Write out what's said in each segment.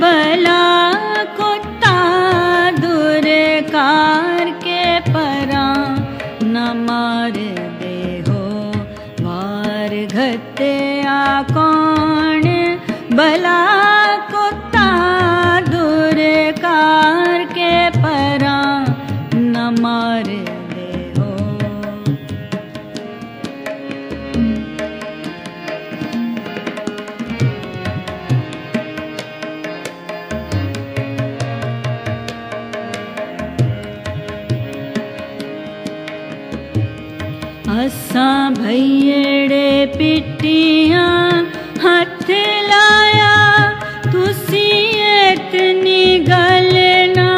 भला कुत्ता दूर कार के परा न मार दे हो। मार घत्या कौन भला असां भैयड़े पिटियां हथ लाया तुसी इतनी गल ना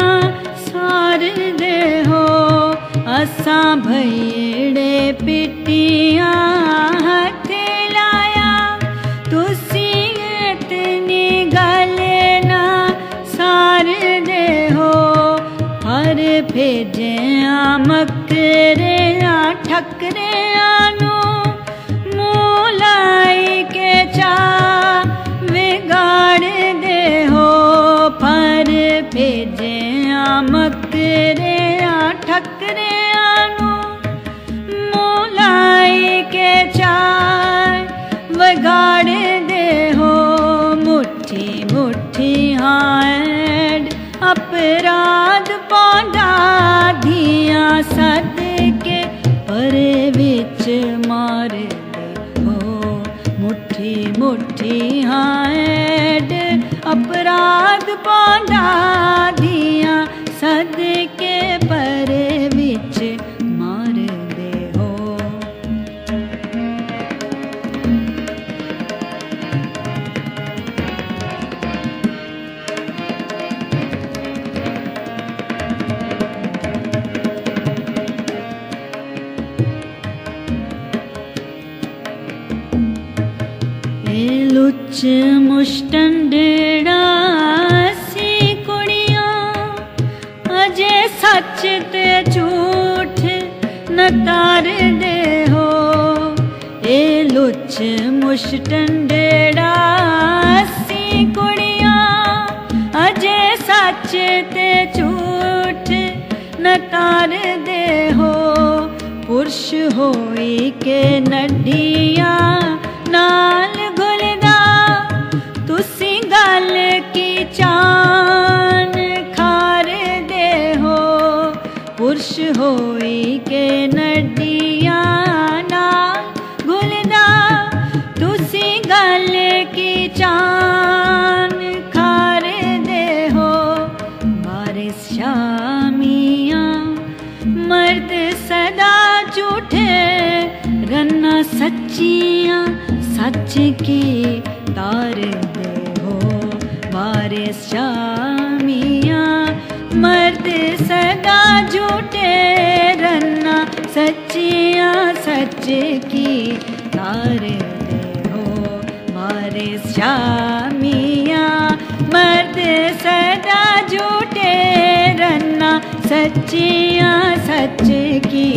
सार दे हो असां भैयड़े पिटियां हथ लाया तुसी इतनी गल ना सार दे हो हर भेजिया मकरे ठकरे आनो, मोलाई के चा बिगाड़ दे हो पर भेजिया मकरे ठकरे आनो, मोलाई के चाय बिगाड़ दे हो मुट्ठी मुट्ठी हाड अपराध पौधा धिया सद मार मुट्ठी मुट्ठी हाँ अपराध पौधा ਵਿੱਚ ਮੁਸ਼ਟੰਡੜਾ ਸੀ ਕੁੜੀਆਂ। ਅਜੇ ਸੱਚ ਤੇ ਝੂਠ ਨਤਾਰਦੇ ਹੋ ਇਹ ਲੁੱਚ ਮੁਸ਼ਟੰਡੜਾ ਸੀ ਕੁੜੀਆਂ। ਅਜੇ ਸੱਚ ਤੇ ਝੂਠ ਨਤਾਰਦੇ ਹੋ ਪੁਰਸ਼ ਹੋਈ ਕੇ ਨੱਡੀਆਂ ਨਾਲ पुरुष होई के नडिया नाल घुलदा तुसी गल की चान खार दे हो बारिश शामियाँ, मर्द सदा झूठे, रन्ना सच्चियाँ, सच की तार दे हो बारे शामियाँ सच्चियाँ सच की तार हो मारे श्यामिया मर्द सदा झूठे रन्ना सचिया सच की